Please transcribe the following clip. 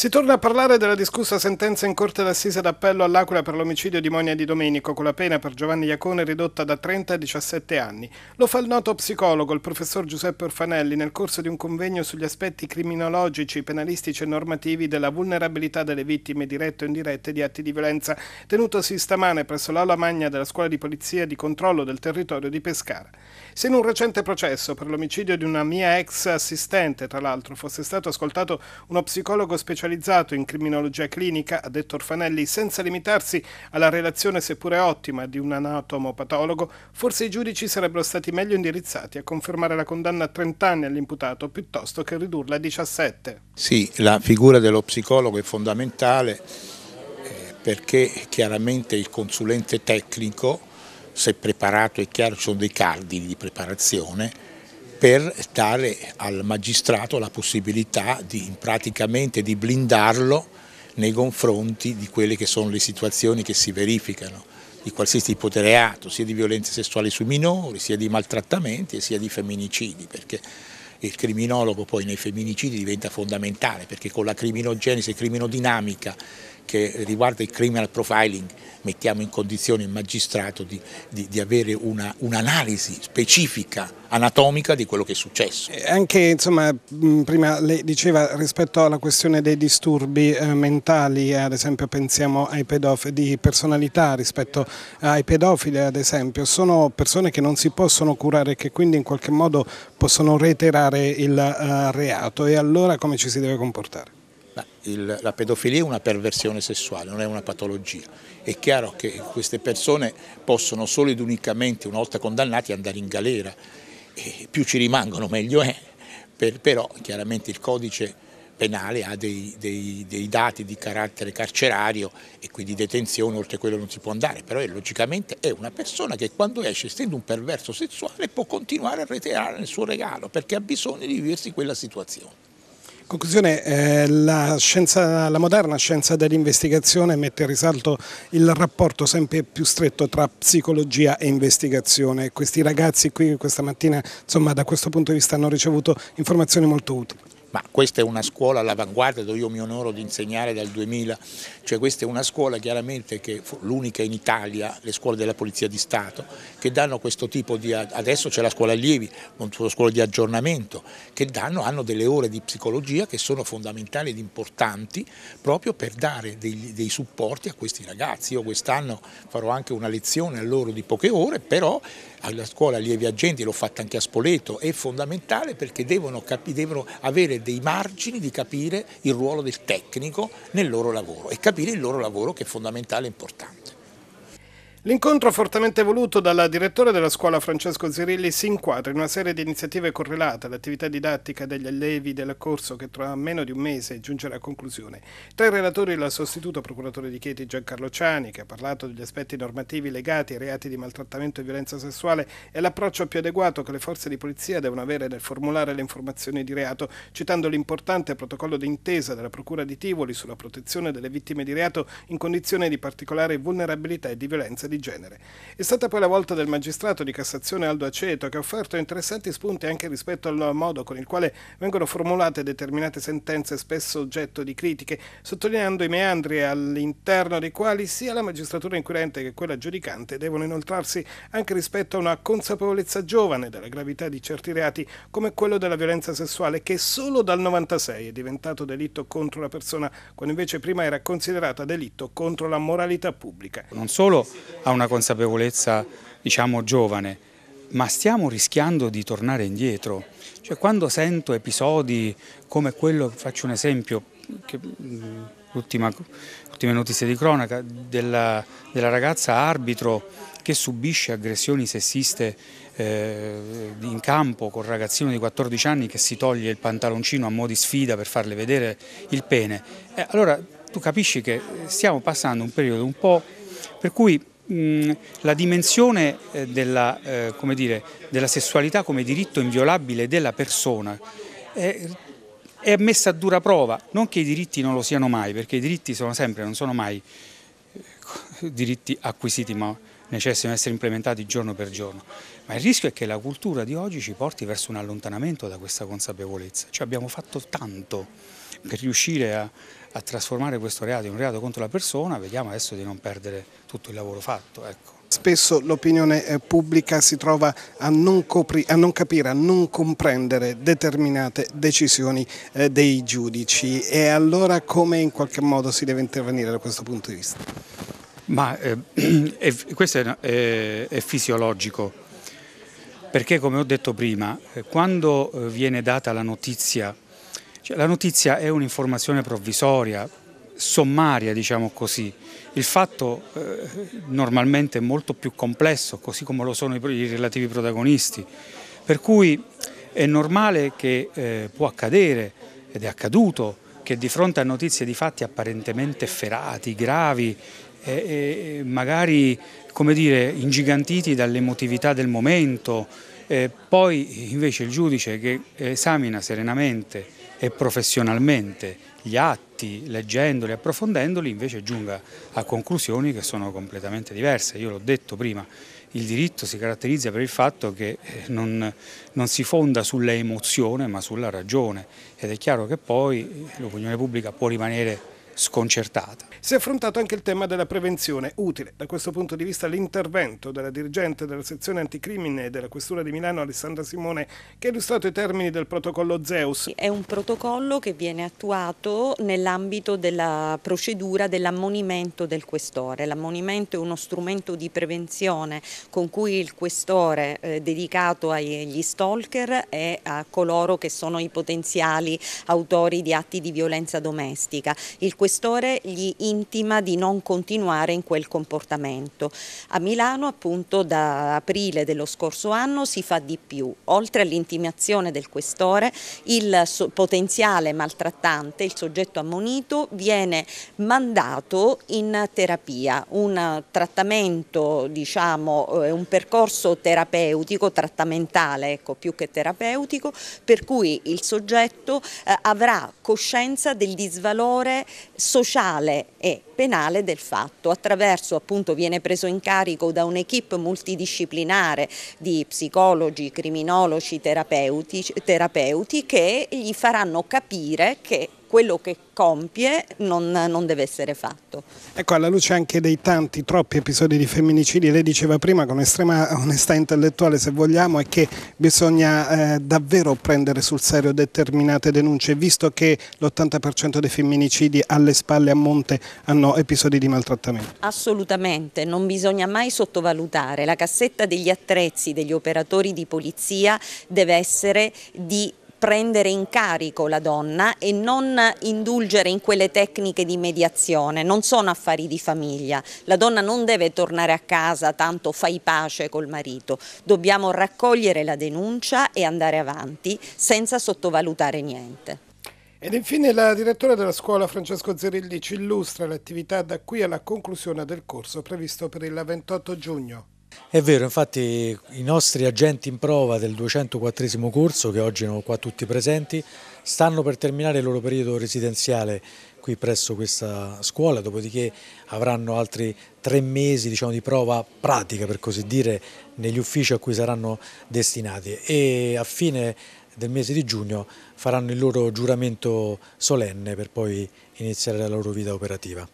Si torna a parlare della discussa sentenza in Corte d'Assise d'Appello all'Aquila per l'omicidio di Monia Di Domenico, con la pena per Giovanni Iacone ridotta da 30 a 17 anni. Lo fa il noto psicologo, il professor Giuseppe Orfanelli, nel corso di un convegno sugli aspetti criminologici, penalistici e normativi della vulnerabilità delle vittime dirette o indirette di atti di violenza, tenutosi stamane presso l'aula magna della scuola di polizia di controllo del territorio di Pescara. Se in un recente processo per l'omicidio di una mia ex assistente, tra l'altro, fosse stato ascoltato uno psicologo specializzato specializzato in criminologia clinica, ha detto Orfanelli, senza limitarsi alla relazione seppure ottima di un anatomopatologo, forse i giudici sarebbero stati meglio indirizzati a confermare la condanna a 30 anni all'imputato piuttosto che ridurla a 17. Sì, la figura dello psicologo è fondamentale eh, perché chiaramente il consulente tecnico, se preparato è chiaro, ci sono dei cardini di preparazione, per dare al magistrato la possibilità di, praticamente di blindarlo nei confronti di quelle che sono le situazioni che si verificano di qualsiasi tipo di reato, sia di violenze sessuali sui minori, sia di maltrattamenti e sia di femminicidi, perché il criminologo poi nei femminicidi diventa fondamentale, perché con la criminogenesi e criminodinamica che riguarda il criminal profiling mettiamo in condizione il magistrato di, di, di avere un'analisi un specifica, anatomica di quello che è successo. Anche, insomma, prima lei diceva rispetto alla questione dei disturbi eh, mentali, ad esempio pensiamo ai pedofili, di personalità rispetto ai pedofili ad esempio, sono persone che non si possono curare e che quindi in qualche modo possono reiterare il uh, reato e allora come ci si deve comportare? Il, la pedofilia è una perversione sessuale, non è una patologia. È chiaro che queste persone possono solo ed unicamente, una volta condannati, andare in galera. E più ci rimangono meglio è, per, però chiaramente il codice penale ha dei, dei, dei, dati di carattere carcerario e quindi detenzione, oltre quello non si può andare, però è, logicamente è una persona che quando esce essendo un perverso sessuale può continuare a reiterare nel suo regalo perché ha bisogno di viversi quella situazione. Conclusione, eh, la, scienza, la, moderna scienza dell'investigazione mette in risalto il rapporto sempre più stretto tra psicologia e investigazione. Questi ragazzi qui questa mattina insomma, da questo punto di vista hanno ricevuto informazioni molto utili ma questa è una scuola all'avanguardia dove io mi onoro di insegnare dal 2000, cioè questa è una scuola chiaramente che l'unica in Italia, le scuole della Polizia di Stato, che danno questo tipo di, adesso c'è la scuola allievi, una scuola di aggiornamento, che danno, hanno delle ore di psicologia che sono fondamentali ed importanti proprio per dare dei, dei supporti a questi ragazzi. Io quest'anno farò anche una lezione a loro di poche ore, però alla scuola allievi agenti, l'ho fatta anche a Spoleto, è fondamentale perché devono, devono avere dei margini di capire il ruolo del tecnico nel loro lavoro e capire il loro lavoro che è fondamentale e importante. L'incontro fortemente voluto dal direttore della scuola Francesco Zirilli si inquadra in una serie di iniziative correlate all'attività didattica degli allievi del corso che tra meno di un mese giungerà a conclusione. Tra i relatori il sostituto procuratore di Chieti Giancarlo Ciani che ha parlato degli aspetti normativi legati ai reati di maltrattamento e violenza sessuale e l'approccio più adeguato che le forze di polizia devono avere nel formulare le informazioni di reato, citando l'importante protocollo d'intesa della Procura di Tivoli sulla protezione delle vittime di reato in condizioni di particolare vulnerabilità e di violenza di genere. È stata poi la volta del magistrato di Cassazione Aldo Aceto che ha offerto interessanti spunti anche rispetto al modo con il quale vengono formulate determinate sentenze spesso oggetto di critiche, sottolineando i meandri all'interno dei quali sia la magistratura inquirente che quella giudicante devono inoltrarsi anche rispetto a una consapevolezza giovane della gravità di certi reati come quello della violenza sessuale che solo dal 96 è diventato delitto contro la persona quando invece prima era considerata delitto contro la moralità pubblica. Non solo a una consapevolezza diciamo giovane, ma stiamo rischiando di tornare indietro. Cioè, quando sento episodi come quello, faccio un esempio, l'ultima notizia di cronaca, della, della, ragazza arbitro che subisce aggressioni sessiste eh, in campo con ragazzino di 14 anni che si toglie il pantaloncino a mo' di sfida per farle vedere il pene. Eh, allora tu capisci che stiamo passando un periodo un po' per cui Mm, la dimensione eh, della, eh, dire, della, sessualità come diritto inviolabile della persona è, è, messa a dura prova, non che i diritti non lo siano mai, perché i diritti sono sempre, non sono mai eh, diritti acquisiti, ma necessitano essere implementati giorno per giorno. Ma il rischio è che la cultura di oggi ci porti verso un allontanamento da questa consapevolezza. Cioè abbiamo fatto tanto per riuscire a, a, trasformare questo reato in un reato contro la persona, vediamo adesso di non perdere tutto il lavoro fatto. Ecco. Spesso l'opinione eh, pubblica si trova a non, a non, capire, a non comprendere determinate decisioni eh, dei giudici e allora come in qualche modo si deve intervenire da questo punto di vista? Ma eh, è, questo è, è, fisiologico, perché come ho detto prima, eh, quando eh, viene data la notizia, cioè la notizia è un'informazione provvisoria, sommaria diciamo così, il fatto eh, normalmente è molto più complesso, così come lo sono i, i relativi protagonisti, per cui è normale che eh, può accadere, ed è accaduto, che di fronte a notizie di fatti apparentemente efferati, gravi, eh, magari come dire, ingigantiti dall'emotività del momento, eh, poi invece il giudice che esamina serenamente e professionalmente gli atti, leggendoli, approfondendoli, invece giunga a conclusioni che sono completamente diverse. Io l'ho detto prima, il diritto si caratterizza per il fatto che eh, non, non si fonda sulla emozione ma sulla ragione ed è chiaro che poi l'opinione pubblica può rimanere sconcertata. Si è affrontato anche il tema della prevenzione, utile da questo punto di vista l'intervento della dirigente della sezione anticrimine della Questura di Milano Alessandra Simone che ha illustrato i termini del protocollo Zeus. È un protocollo che viene attuato nell'ambito della procedura dell'ammonimento del questore. L'ammonimento è uno strumento di prevenzione con cui il questore eh, dedicato agli stalker e a coloro che sono i potenziali autori di atti di violenza domestica. Il questore gli intima di non continuare in quel comportamento. A Milano appunto da aprile dello scorso anno si fa di più, oltre all'intimazione del questore il potenziale maltrattante, il soggetto ammonito viene mandato in terapia, un trattamento diciamo eh, un percorso terapeutico, trattamentale ecco più che terapeutico per cui il soggetto eh, avrà coscienza del disvalore sociale e penale del fatto. Attraverso appunto viene preso in carico da un'equipe multidisciplinare di psicologi, criminologi, terapeuti, terapeuti che gli faranno capire che quello che compie non, non, deve essere fatto. Ecco, alla luce anche dei tanti, troppi episodi di femminicidi, lei diceva prima con estrema onestà intellettuale, se vogliamo, è che bisogna eh, davvero prendere sul serio determinate denunce, visto che l'80% dei femminicidi alle spalle a monte hanno episodi di maltrattamento. Assolutamente, non bisogna mai sottovalutare, la cassetta degli attrezzi degli operatori di polizia deve essere di prendere in carico la donna e non indulgere in quelle tecniche di mediazione, non sono affari di famiglia, la donna non deve tornare a casa tanto fai pace col marito, dobbiamo raccogliere la denuncia e andare avanti senza sottovalutare niente. Ed infine la direttore della scuola Francesco Zerilli ci illustra l'attività da qui alla conclusione del corso previsto per il 28 giugno. È vero, infatti i nostri agenti in prova del 204 corso, che oggi sono qua tutti presenti, stanno per terminare il loro periodo residenziale qui presso questa scuola, dopodiché avranno altri tre mesi diciamo, di prova pratica, per così dire, negli uffici a cui saranno destinati e a fine del mese di giugno faranno il loro giuramento solenne per poi iniziare la loro vita operativa.